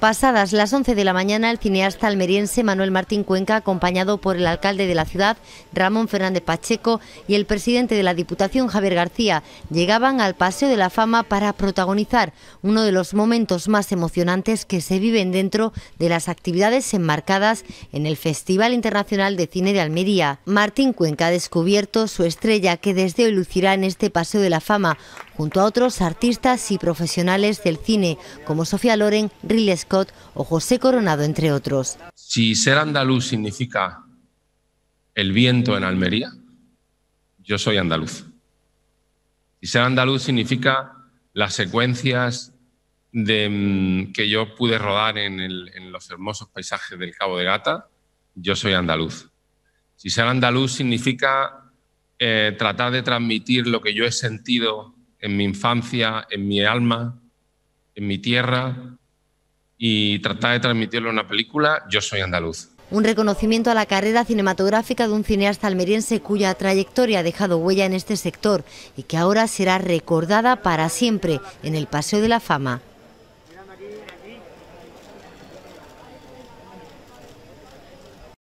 Pasadas las 11 de la mañana, el cineasta almeriense Manuel Martín Cuenca, acompañado por el alcalde de la ciudad, Ramón Fernández Pacheco, y el presidente de la Diputación, Javier García, llegaban al Paseo de la Fama para protagonizar uno de los momentos más emocionantes que se viven dentro de las actividades enmarcadas en el Festival Internacional de Cine de Almería. Martín Cuenca ha descubierto su estrella que desde hoy lucirá en este Paseo de la Fama, junto a otros artistas y profesionales del cine como Sofía Loren, Ridley Scott o José Coronado, entre otros. Si ser andaluz significa el viento en Almería, yo soy andaluz. Si ser andaluz significa las secuencias de, mm, que yo pude rodar en, en los hermosos paisajes del Cabo de Gata, yo soy andaluz. Si ser andaluz significa eh, tratar de transmitir lo que yo he sentido en mi infancia, en mi alma, en mi tierra y tratar de transmitirlo en una película, yo soy andaluz. Un reconocimiento a la carrera cinematográfica de un cineasta almeriense cuya trayectoria ha dejado huella en este sector y que ahora será recordada para siempre en el Paseo de la Fama.